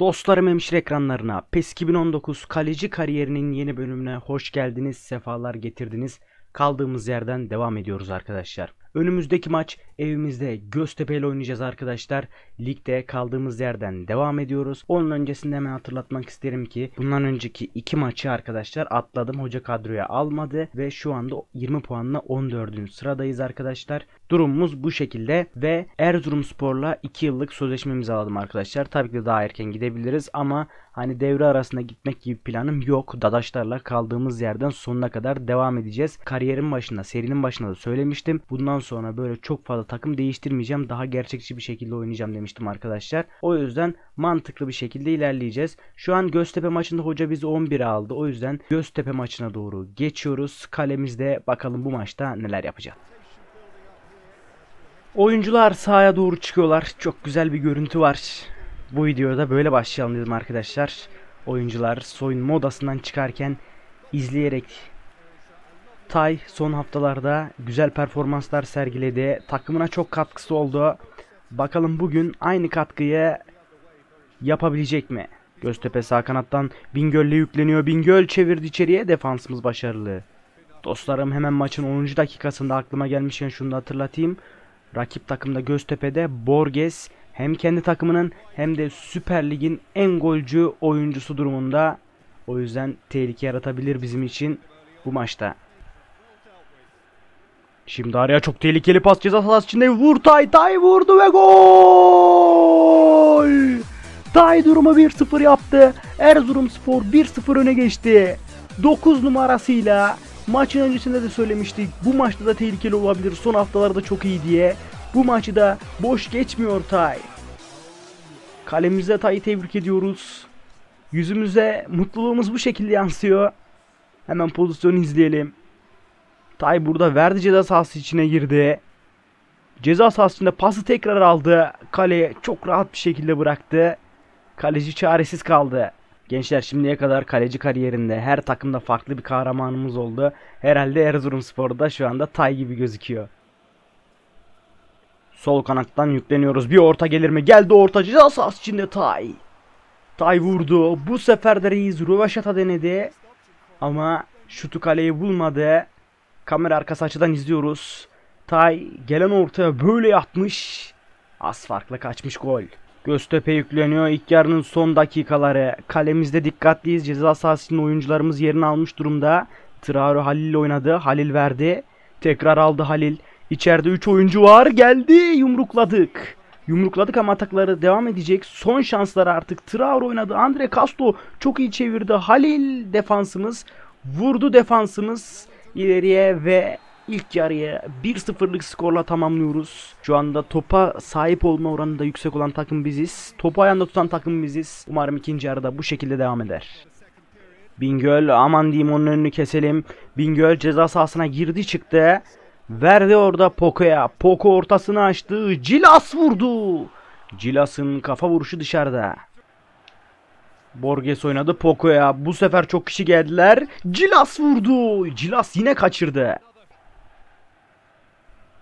Dostlarım hemşire ekranlarına PES 2019 kaleci kariyerinin yeni bölümüne hoş geldiniz, sefalar getirdiniz. Kaldığımız yerden devam ediyoruz arkadaşlar. Önümüzdeki maç evimizde Göztepe ile oynayacağız arkadaşlar. Ligde kaldığımız yerden devam ediyoruz. Onun öncesinde hemen hatırlatmak isterim ki bundan önceki iki maçı arkadaşlar atladım. Hoca kadroya almadı ve şu anda 20 puanla 14. sıradayız arkadaşlar. Durumumuz bu şekilde ve Erzurumspor'la 2 yıllık sözleşmemizi aldım arkadaşlar. Tabii ki daha erken gidebiliriz ama hani devre arasında gitmek gibi planım yok. Dadaşlarla kaldığımız yerden sonuna kadar devam edeceğiz. Kariyerin başında, serinin başında da söylemiştim. Bundan sonra böyle çok fazla takım değiştirmeyeceğim. Daha gerçekçi bir şekilde oynayacağım demiştim arkadaşlar. O yüzden mantıklı bir şekilde ilerleyeceğiz. Şu an Göztepe maçında hoca bizi 11'e aldı. O yüzden Göztepe maçına doğru geçiyoruz. Kalemizde bakalım bu maçta neler yapacağız. Oyuncular sahaya doğru çıkıyorlar. Çok güzel bir görüntü var. Bu videoda böyle başlayalım dedim arkadaşlar. Oyuncular soyunma odasından çıkarken izleyerek Tay son haftalarda güzel performanslar sergiledi. Takımına çok katkısı oldu. Bakalım bugün aynı katkıyı yapabilecek mi? Göztepe sağ kanattan Bingöl'le yükleniyor. Bingöl çevirdi içeriye. Defansımız başarılı. Dostlarım hemen maçın 10. dakikasında aklıma gelmişken şunu da hatırlatayım. Rakip takımda Göztepe'de Borges hem kendi takımının hem de Süper Lig'in en golcü oyuncusu durumunda. O yüzden tehlike yaratabilir bizim için bu maçta. Şimdi araya çok tehlikeli pas ceza sahası içinde vur Tay Tay vurdu ve gol! Tay durumu 1-0 yaptı. Erzurumspor 1-0 öne geçti. 9 numarasıyla maçın öncesinde de söylemiştik. Bu maçta da tehlikeli olabilir. Son haftalarda çok iyi diye. Bu maçı da boş geçmiyor Tay. Kalemize Tay'ı tebrik ediyoruz. Yüzümüze mutluluğumuz bu şekilde yansıyor. Hemen pozisyonu izleyelim. Tay burada verdi ceza sahası içine girdi. Ceza sahasında pası tekrar aldı. Kaleye çok rahat bir şekilde bıraktı. Kaleci çaresiz kaldı. Gençler şimdiye kadar kaleci kariyerinde her takımda farklı bir kahramanımız oldu. Herhalde Erzurumspor'da şu anda Tay gibi gözüküyor. Sol kanattan yükleniyoruz. Bir orta gelir mi? Geldi orta ceza sahası içinde Tay. Tay vurdu. Bu sefer de Reis Rövaşata denedi. Ama şutu kaleyi bulmadı. Kamera arkası açıdan izliyoruz. Tay gelen ortaya böyle yatmış. Az farklı kaçmış gol. Göztepe yükleniyor. İlk yarının son dakikaları. Kalemizde dikkatliyiz. Ceza sahasının oyuncularımız yerini almış durumda. Traore Halil oynadı. Halil verdi. Tekrar aldı Halil. İçeride 3 oyuncu var. Geldi. Yumrukladık. Yumrukladık ama atakları devam edecek. Son şansları artık. Traore oynadı. Andre Castro çok iyi çevirdi. Halil defansımız. Vurdu defansımız ileriye ve ilk yarıya 1-0'lık skorla tamamlıyoruz. Şu anda topa sahip olma oranında yüksek olan takım biziz. Topu ayağında tutan takım biziz. Umarım ikinci yarıda bu şekilde devam eder. Bingöl aman diyeyim onun önünü keselim. Bingöl ceza sahasına girdi çıktı. Verdi orada Poco'ya. Poco ortasını açtı. Cilas vurdu. Cilas'ın kafa vuruşu dışarıda. Borges oynadı Poco'ya. Bu sefer çok kişi geldiler. Cilas vurdu. Cilas yine kaçırdı.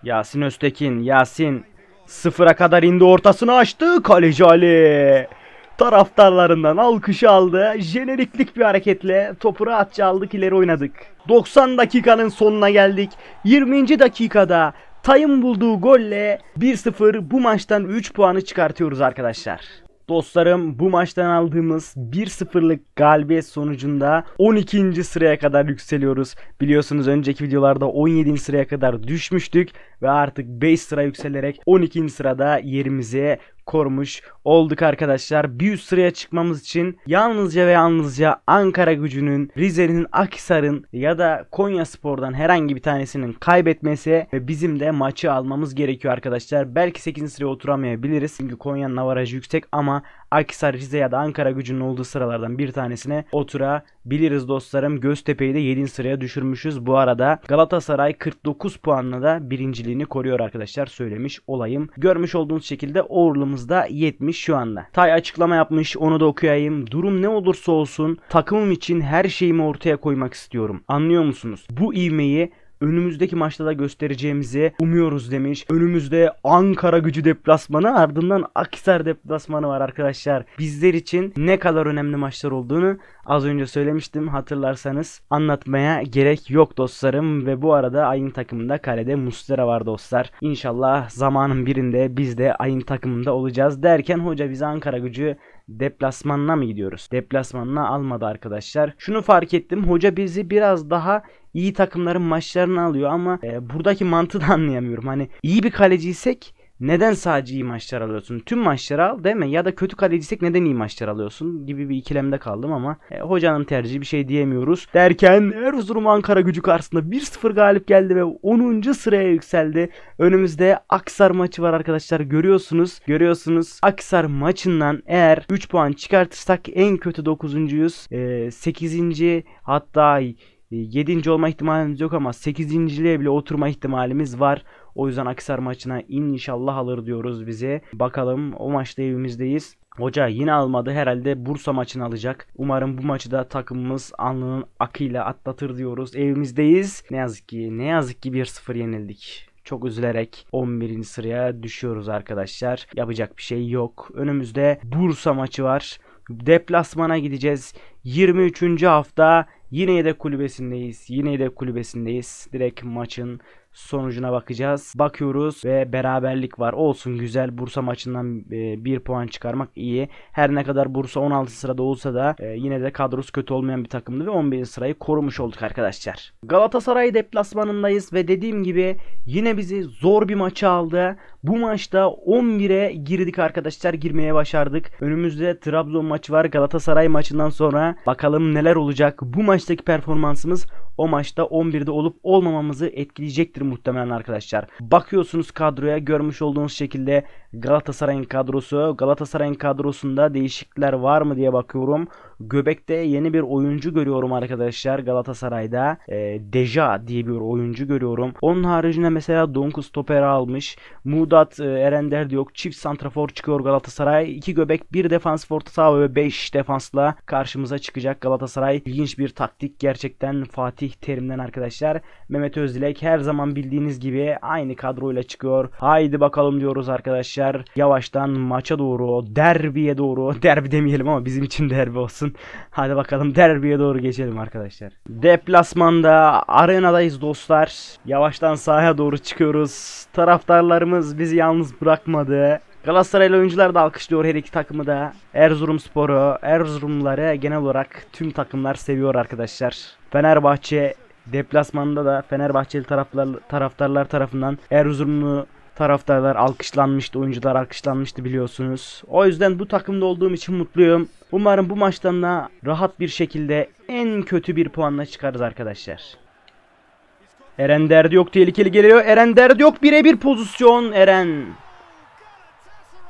Yasin Öztekin. Yasin sıfıra kadar indi ortasını açtı. Kaleci Ali. Taraftarlarından alkış aldı. Jeneriklik bir hareketle topu rahatça aldık ileri oynadık. 90 dakikanın sonuna geldik. 20. dakikada Tay'ın bulduğu golle 1-0 bu maçtan 3 puanı çıkartıyoruz arkadaşlar. Dostlarım bu maçtan aldığımız 1-0'lık galibiyet sonucunda 12. sıraya kadar yükseliyoruz. Biliyorsunuz önceki videolarda 17. sıraya kadar düşmüştük ve artık 5 sıra yükselerek 12. sırada yerimizi korumuş olduk arkadaşlar. Bir üst sıraya çıkmamız için yalnızca ve yalnızca Ankara gücünün, Rize'nin, Akhisar'ın ya da Konya Spor'dan herhangi bir tanesinin kaybetmesi ve bizim de maçı almamız gerekiyor arkadaşlar. Belki 8. sıraya oturamayabiliriz. Çünkü Konya'nın avarajı yüksek ama Akhisar, Rize ya da Ankara gücünün olduğu sıralardan bir tanesine oturabiliriz dostlarım. Göztepe'yi de 7. sıraya düşürmüşüz. Bu arada Galatasaray 49 puanla da birinciliğini koruyor arkadaşlar söylemiş olayım. Görmüş olduğunuz şekilde Orlumuzda 70 şu anda. Tay açıklama yapmış onu da okuyayım. Durum ne olursa olsun takımım için her şeyimi ortaya koymak istiyorum. Anlıyor musunuz? Bu ivmeyi önümüzdeki maçta da göstereceğimizi umuyoruz demiş. Önümüzde Ankara gücü deplasmanı ardından Akhisar deplasmanı var arkadaşlar. Bizler için ne kadar önemli maçlar olduğunu az önce söylemiştim hatırlarsanız anlatmaya gerek yok dostlarım ve bu arada ayın takımında kalede Mustera var dostlar. İnşallah zamanın birinde biz de ayın takımında olacağız derken hoca bize Ankara gücü deplasmanına mı gidiyoruz? Deplasmanına almadı arkadaşlar. Şunu fark ettim. Hoca bizi biraz daha iyi takımların maçlarını alıyor ama e, buradaki mantığı da anlayamıyorum. Hani iyi bir kaleciysek neden sadece iyi maçlar alıyorsun? Tüm maçları al değil mi? Ya da kötü kaleciysek neden iyi maçlar alıyorsun? Gibi bir ikilemde kaldım ama e, hocanın tercihi bir şey diyemiyoruz. Derken Erzurum Ankara gücü karşısında 1-0 galip geldi ve 10. sıraya yükseldi. Önümüzde Aksar maçı var arkadaşlar. Görüyorsunuz. Görüyorsunuz. Aksar maçından eğer 3 puan çıkartırsak en kötü 9.yüz. E, 8. hatta 7. olma ihtimalimiz yok ama 8.liğe bile oturma ihtimalimiz var. O yüzden Akisar maçına inşallah alır diyoruz bize. Bakalım o maçta evimizdeyiz. Hoca yine almadı. Herhalde Bursa maçını alacak. Umarım bu maçı da takımımız alnının akıyla atlatır diyoruz. Evimizdeyiz. Ne yazık ki ne yazık ki 1-0 yenildik. Çok üzülerek 11. sıraya düşüyoruz arkadaşlar. Yapacak bir şey yok. Önümüzde Bursa maçı var. Deplasmana gideceğiz. 23. hafta yine yedek kulübesindeyiz. Yine yedek kulübesindeyiz. Direkt maçın sonucuna bakacağız. Bakıyoruz ve beraberlik var. Olsun güzel. Bursa maçından e, 1 puan çıkarmak iyi. Her ne kadar Bursa 16 sırada olsa da e, yine de kadrosu kötü olmayan bir takımdı ve 11. sırayı korumuş olduk arkadaşlar. Galatasaray deplasmanındayız ve dediğim gibi yine bizi zor bir maçı aldı. Bu maçta 11'e girdik arkadaşlar. Girmeye başardık. Önümüzde Trabzon maçı var. Galatasaray maçından sonra bakalım neler olacak. Bu maçtaki performansımız o maçta 11'de olup olmamamızı etkileyecektir muhtemelen arkadaşlar. Bakıyorsunuz kadroya görmüş olduğunuz şekilde Galatasaray'ın kadrosu. Galatasaray'ın kadrosunda değişiklikler var mı diye bakıyorum. Göbek'te yeni bir oyuncu görüyorum arkadaşlar Galatasaray'da. E, Deja diye bir oyuncu görüyorum. Onun haricinde mesela Donku stoper almış. Mudat, e, Erender yok. Çift santrafor çıkıyor Galatasaray. 2 göbek, 1 defans orta saha ve 5 defansla karşımıza çıkacak Galatasaray. İlginç bir taktik gerçekten Fatih Terim'den arkadaşlar. Mehmet Özdilek her zaman bildiğiniz gibi aynı kadroyla çıkıyor. Haydi bakalım diyoruz arkadaşlar. Yavaştan maça doğru, derbiye doğru. Derbi demeyelim ama bizim için derbi olsun. Hadi bakalım derbiye doğru geçelim arkadaşlar. Deplasmanda arenadayız dostlar. Yavaştan sahaya doğru çıkıyoruz. Taraftarlarımız bizi yalnız bırakmadı. Galatasaraylı oyuncular da alkışlıyor her iki takımı da. Erzurum Sporu, Erzurumları genel olarak tüm takımlar seviyor arkadaşlar. Fenerbahçe deplasmanda da Fenerbahçeli taraftar, taraftarlar tarafından Erzurumlu taraftarlar alkışlanmıştı, oyuncular alkışlanmıştı biliyorsunuz. O yüzden bu takımda olduğum için mutluyum. Umarım bu maçtan da rahat bir şekilde en kötü bir puanla çıkarız arkadaşlar. Eren derdi yok tehlikeli geliyor. Eren derdi yok birebir pozisyon Eren.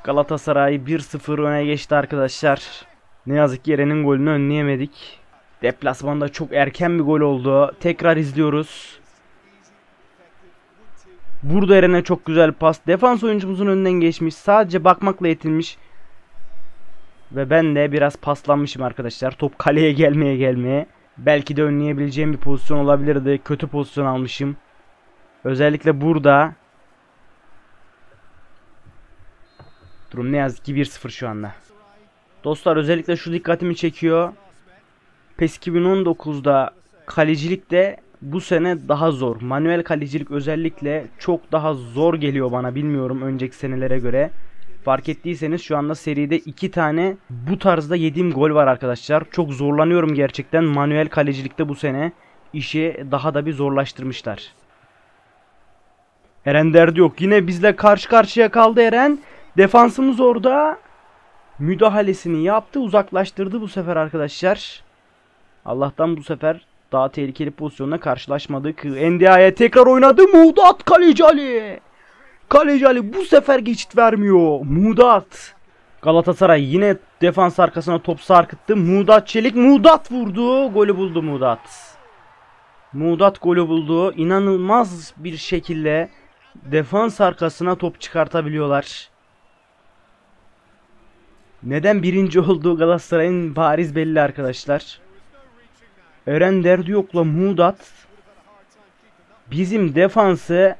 Galatasaray 1-0 öne geçti arkadaşlar. Ne yazık ki Eren'in golünü önleyemedik. Deplasmanda çok erken bir gol oldu. Tekrar izliyoruz. Burada Eren'e çok güzel pas. Defans oyuncumuzun önünden geçmiş. Sadece bakmakla yetinmiş. Ve ben de biraz paslanmışım arkadaşlar. Top kaleye gelmeye gelmeye. Belki de önleyebileceğim bir pozisyon olabilirdi. Kötü pozisyon almışım. Özellikle burada. Durum ne yazık ki 1-0 şu anda. Dostlar özellikle şu dikkatimi çekiyor. PES 2019'da kalecilikte bu sene daha zor. Manuel kalecilik özellikle çok daha zor geliyor bana bilmiyorum önceki senelere göre. Fark ettiyseniz şu anda seride iki tane bu tarzda yediğim gol var arkadaşlar. Çok zorlanıyorum gerçekten manuel kalecilikte bu sene. işi daha da bir zorlaştırmışlar. Eren derdi yok. Yine bizle karşı karşıya kaldı Eren. Defansımız orada. Müdahalesini yaptı. Uzaklaştırdı bu sefer arkadaşlar. Allah'tan bu sefer daha tehlikeli pozisyonla karşılaşmadık. NDA'ya tekrar oynadı. Muğdat Kaleci Ali. Kaleci Ali bu sefer geçit vermiyor. Muğdat. Galatasaray yine defans arkasına top sarkıttı. Muğdat Çelik. Muğdat vurdu. Golü buldu Muğdat. Muğdat golü buldu. İnanılmaz bir şekilde defans arkasına top çıkartabiliyorlar. Neden birinci olduğu Galatasaray'ın bariz belli arkadaşlar. Eren Derdiyok'la Muğdat bizim defansı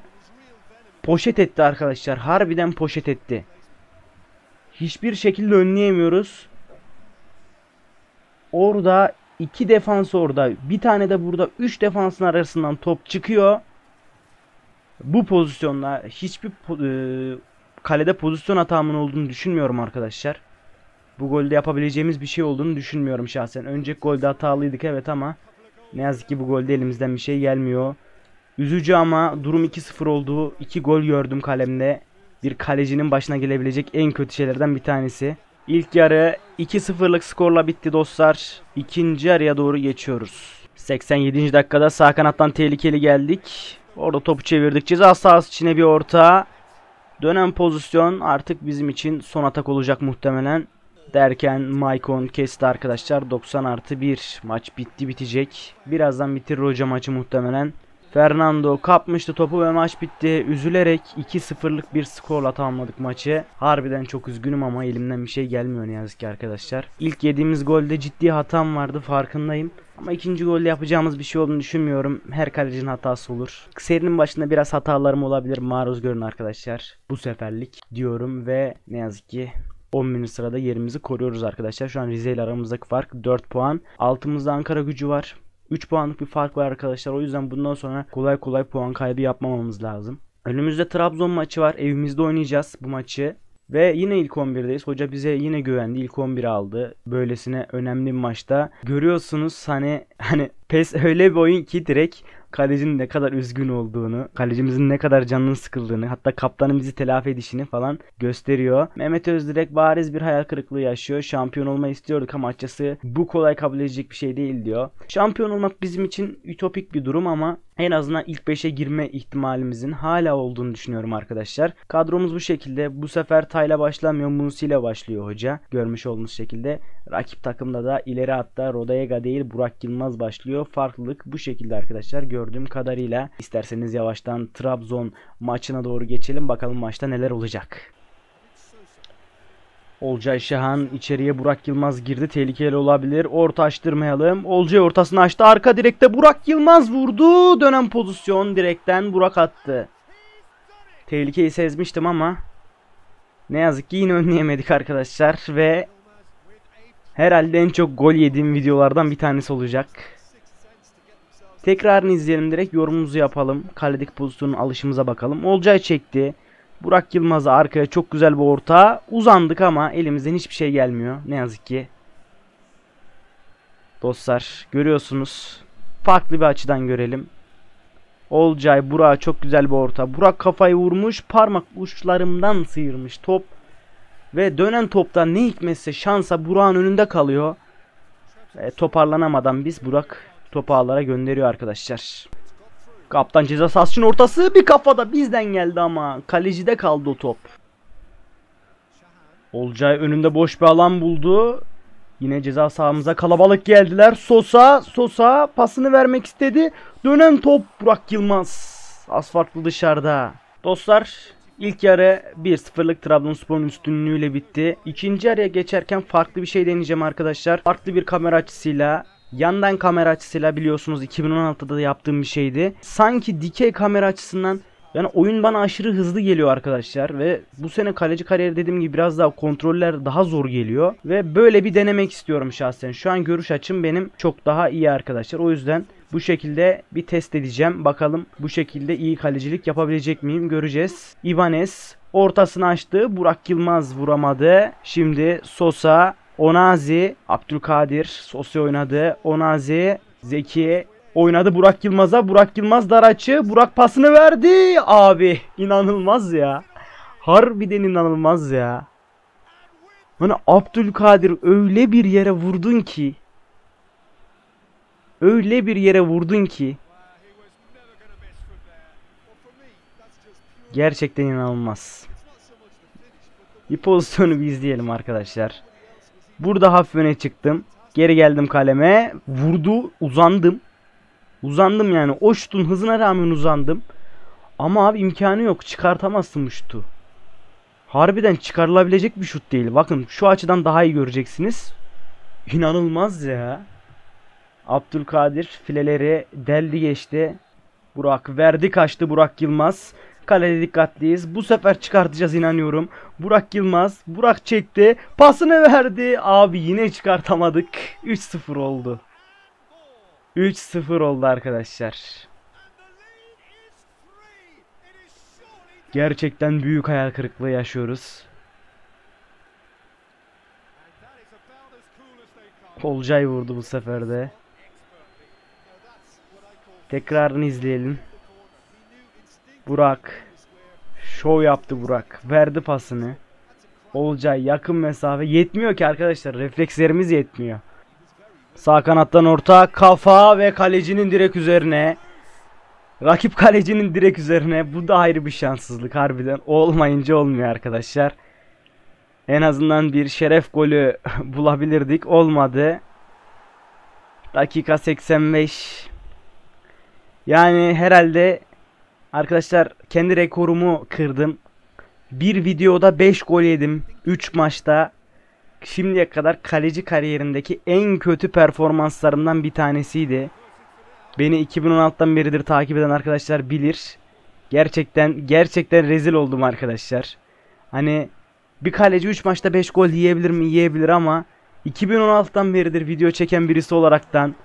poşet etti arkadaşlar. Harbiden poşet etti. Hiçbir şekilde önleyemiyoruz. Orada iki defans orada. Bir tane de burada üç defansın arasından top çıkıyor. Bu pozisyonla hiçbir po- e, kalede pozisyon hatamın olduğunu düşünmüyorum arkadaşlar. Bu golde yapabileceğimiz bir şey olduğunu düşünmüyorum şahsen. Önceki golde hatalıydık evet ama ne yazık ki bu golde elimizden bir şey gelmiyor. Üzücü ama durum 2-0 olduğu 2 gol gördüm kalemde. Bir kalecinin başına gelebilecek en kötü şeylerden bir tanesi. İlk yarı 2-0'lık skorla bitti dostlar. İkinci yarıya doğru geçiyoruz. 87. dakikada sağ kanattan tehlikeli geldik. Orada topu çevirdik. Ceza sahası içine bir orta. Dönen pozisyon artık bizim için son atak olacak muhtemelen. Derken Maicon kesti arkadaşlar. 90 artı 1 maç bitti bitecek. Birazdan bitirir hoca maçı muhtemelen. Fernando kapmıştı topu ve maç bitti. Üzülerek 2-0'lık bir skorla tamamladık maçı. Harbiden çok üzgünüm ama elimden bir şey gelmiyor ne yazık ki arkadaşlar. İlk yediğimiz golde ciddi hatam vardı farkındayım. Ama ikinci golde yapacağımız bir şey olduğunu düşünmüyorum. Her kalecinin hatası olur. Serinin başında biraz hatalarım olabilir. Maruz görün arkadaşlar. Bu seferlik diyorum ve ne yazık ki 10. sırada yerimizi koruyoruz arkadaşlar. Şu an Rize ile aramızdaki fark 4 puan. Altımızda Ankara gücü var. 3 puanlık bir fark var arkadaşlar. O yüzden bundan sonra kolay kolay puan kaybı yapmamamız lazım. Önümüzde Trabzon maçı var. Evimizde oynayacağız bu maçı. Ve yine ilk 11'deyiz. Hoca bize yine güvendi. İlk 11 aldı. Böylesine önemli bir maçta. Görüyorsunuz hani hani PES öyle bir oyun ki direkt kalecinin ne kadar üzgün olduğunu, kalecimizin ne kadar canının sıkıldığını, hatta kaptanın bizi telafi edişini falan gösteriyor. Mehmet Özdirek bariz bir hayal kırıklığı yaşıyor. Şampiyon olmayı istiyorduk ama açıkçası bu kolay kabul edecek bir şey değil diyor. Şampiyon olmak bizim için ütopik bir durum ama en azından ilk 5'e girme ihtimalimizin hala olduğunu düşünüyorum arkadaşlar. Kadromuz bu şekilde. Bu sefer Tayla başlamıyor. Musi ile başlıyor hoca. Görmüş olduğunuz şekilde. Rakip takımda da ileri hatta Rodayega değil Burak Yılmaz başlıyor. Farklılık bu şekilde arkadaşlar. Gördüğüm kadarıyla isterseniz yavaştan Trabzon maçına doğru geçelim. Bakalım maçta neler olacak. Olcay Şahan içeriye Burak Yılmaz girdi. Tehlikeli olabilir. Orta açtırmayalım. Olcay ortasını açtı. Arka direkte Burak Yılmaz vurdu. Dönen pozisyon direkten Burak attı. Tehlikeyi sezmiştim ama ne yazık ki yine önleyemedik arkadaşlar ve herhalde en çok gol yediğim videolardan bir tanesi olacak. Tekrarını izleyelim direkt yorumumuzu yapalım. Kaledeki pozisyonun alışımıza bakalım. Olcay çekti. Burak Yılmaz'a arkaya çok güzel bir orta. Uzandık ama elimizden hiçbir şey gelmiyor. Ne yazık ki. Dostlar görüyorsunuz. Farklı bir açıdan görelim. Olcay Burak'a çok güzel bir orta. Burak kafayı vurmuş. Parmak uçlarımdan sıyırmış top. Ve dönen topta ne hikmetse şansa Burak'ın önünde kalıyor. Ve toparlanamadan biz Burak topu ağlara gönderiyor arkadaşlar. Kaptan ceza sahasının ortası bir kafada bizden geldi ama kalecide kaldı o top. Olcay önünde boş bir alan buldu. Yine ceza sahamıza kalabalık geldiler. Sosa, Sosa pasını vermek istedi. Dönen top Burak Yılmaz. Asfaltlı dışarıda. Dostlar ilk yarı 1-0'lık Trabzonspor'un üstünlüğüyle bitti. İkinci yarıya geçerken farklı bir şey deneyeceğim arkadaşlar. Farklı bir kamera açısıyla Yandan kamera açısıyla biliyorsunuz 2016'da da yaptığım bir şeydi. Sanki dikey kamera açısından yani oyun bana aşırı hızlı geliyor arkadaşlar ve bu sene kaleci kariyeri dediğim gibi biraz daha kontroller daha zor geliyor ve böyle bir denemek istiyorum şahsen. Şu an görüş açım benim çok daha iyi arkadaşlar. O yüzden bu şekilde bir test edeceğim. Bakalım bu şekilde iyi kalecilik yapabilecek miyim göreceğiz. Ibanez ortasını açtı. Burak Yılmaz vuramadı. Şimdi Sosa Onazi, Abdülkadir, Sosi oynadı. Onazi, Zeki oynadı Burak Yılmaz'a. Burak Yılmaz dar açı. Burak pasını verdi. Abi inanılmaz ya. Harbiden inanılmaz ya. Hani Abdülkadir öyle bir yere vurdun ki. Öyle bir yere vurdun ki. Gerçekten inanılmaz. Bir pozisyonu bir izleyelim arkadaşlar. Burada hafif öne çıktım. Geri geldim kaleme. Vurdu. Uzandım. Uzandım yani. O şutun hızına rağmen uzandım. Ama abi imkanı yok. Çıkartamazsın bu şutu. Harbiden çıkarılabilecek bir şut değil. Bakın şu açıdan daha iyi göreceksiniz. İnanılmaz ya. Abdülkadir fileleri deldi geçti. Burak verdi kaçtı Burak Yılmaz. Kalede dikkatliyiz. Bu sefer çıkartacağız inanıyorum. Burak Yılmaz. Burak çekti. Pasını verdi. Abi yine çıkartamadık. 3-0 oldu. 3-0 oldu arkadaşlar. Gerçekten büyük hayal kırıklığı yaşıyoruz. Olcay vurdu bu sefer de. Tekrarını izleyelim. Burak. Şov yaptı Burak. Verdi pasını. Olcay yakın mesafe. Yetmiyor ki arkadaşlar. Reflekslerimiz yetmiyor. Sağ kanattan orta. Kafa ve kalecinin direk üzerine. Rakip kalecinin direk üzerine. Bu da ayrı bir şanssızlık harbiden. Olmayınca olmuyor arkadaşlar. En azından bir şeref golü bulabilirdik. Olmadı. Dakika 85. Yani herhalde arkadaşlar kendi rekorumu kırdım. Bir videoda 5 gol yedim. 3 maçta. Şimdiye kadar kaleci kariyerindeki en kötü performanslarımdan bir tanesiydi. Beni 2016'dan beridir takip eden arkadaşlar bilir. Gerçekten gerçekten rezil oldum arkadaşlar. Hani bir kaleci 3 maçta 5 gol yiyebilir mi? Yiyebilir ama 2016'dan beridir video çeken birisi olaraktan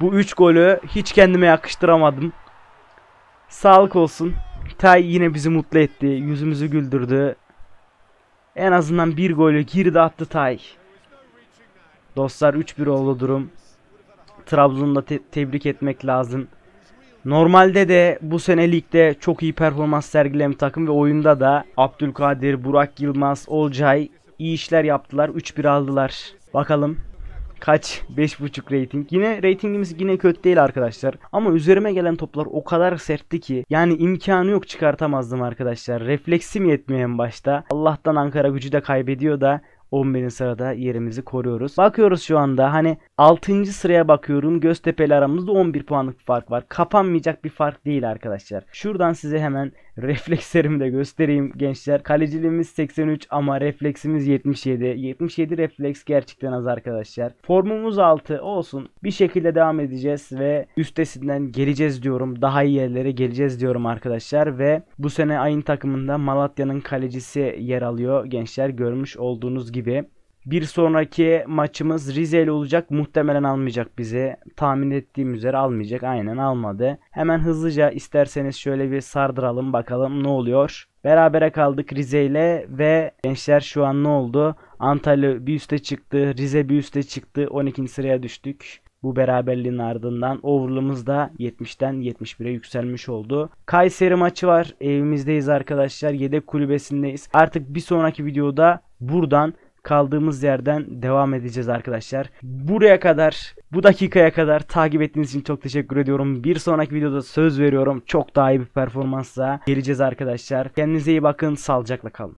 bu 3 golü hiç kendime yakıştıramadım. Sağlık olsun. Tay yine bizi mutlu etti. Yüzümüzü güldürdü. En azından bir golü girdi attı Tay. Dostlar 3-1 oldu durum. Trabzon'u da te- tebrik etmek lazım. Normalde de bu sene ligde çok iyi performans sergileyen takım ve oyunda da Abdülkadir, Burak Yılmaz, Olcay iyi işler yaptılar. 3-1 aldılar. Bakalım kaç 5.5 rating. Yine ratingimiz yine kötü değil arkadaşlar. Ama üzerime gelen toplar o kadar sertti ki yani imkanı yok çıkartamazdım arkadaşlar. Refleksim yetmiyor en başta. Allah'tan Ankara gücü de kaybediyor da 11. sırada yerimizi koruyoruz. Bakıyoruz şu anda hani 6. sıraya bakıyorum. Göztepe ile aramızda 11 puanlık fark var. Kapanmayacak bir fark değil arkadaşlar. Şuradan size hemen reflekslerimi de göstereyim gençler. Kaleciliğimiz 83 ama refleksimiz 77. 77 refleks gerçekten az arkadaşlar. Formumuz 6 olsun. Bir şekilde devam edeceğiz ve üstesinden geleceğiz diyorum. Daha iyi yerlere geleceğiz diyorum arkadaşlar ve bu sene ayın takımında Malatya'nın kalecisi yer alıyor gençler görmüş olduğunuz gibi. Bir sonraki maçımız Rize ile olacak. Muhtemelen almayacak bizi. Tahmin ettiğim üzere almayacak. Aynen almadı. Hemen hızlıca isterseniz şöyle bir sardıralım bakalım ne oluyor. Berabere kaldık Rize ile ve gençler şu an ne oldu? Antalya bir üste çıktı. Rize bir üste çıktı. 12. sıraya düştük. Bu beraberliğin ardından overall'ımız da 70'ten 71'e yükselmiş oldu. Kayseri maçı var. Evimizdeyiz arkadaşlar. Yedek kulübesindeyiz. Artık bir sonraki videoda buradan kaldığımız yerden devam edeceğiz arkadaşlar. Buraya kadar, bu dakikaya kadar takip ettiğiniz için çok teşekkür ediyorum. Bir sonraki videoda söz veriyorum. Çok daha iyi bir performansla geleceğiz arkadaşlar. Kendinize iyi bakın. Sağlıcakla kalın.